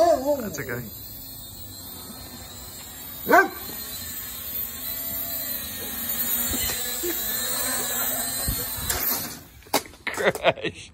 That's okay. Crash.